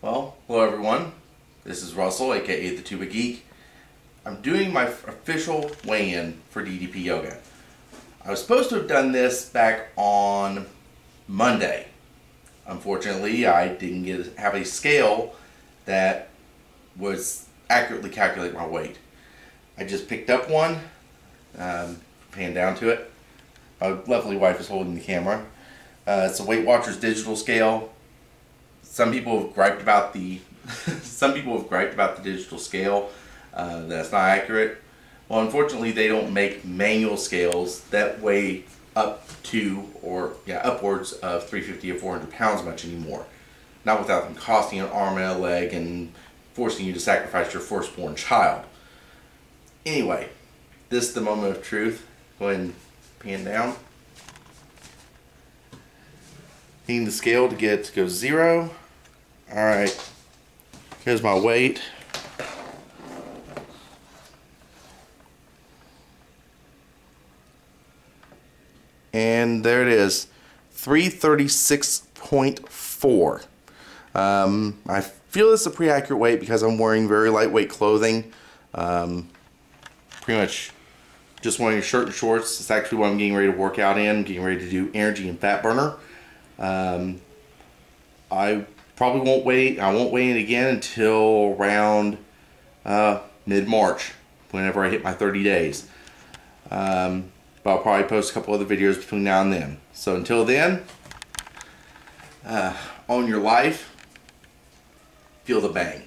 Well, hello everyone. This is Russell, aka the Tuba Geek. I'm doing my official weigh-in for DDP Yoga. I was supposed to have done this back on Monday. Unfortunately, I didn't get have a scale that was accurately calculate my weight. I just picked up one, um, pan down to it. My lovely wife is holding the camera. Uh, it's a Weight Watchers digital scale. Some people have griped about the some people have griped about the digital scale. Uh, that's not accurate. Well, unfortunately, they don't make manual scales that weigh up to or yeah upwards of 350 or 400 pounds much anymore. Not without them costing an arm and a leg and forcing you to sacrifice your firstborn child. Anyway, this is the moment of truth. Go ahead and pan down. Hitting the scale to get to go zero. Alright, here's my weight. And there it is, 336.4. Um, I feel is a pretty accurate weight because I'm wearing very lightweight clothing. Um, pretty much just wearing a shirt and shorts. It's actually what I'm getting ready to work out in. Getting ready to do energy and fat burner. Um, I probably won't wait. I won't in again until around uh, mid-March, whenever I hit my 30 days. Um, but I'll probably post a couple other videos between now and then. So until then, uh, own your life, feel the bang.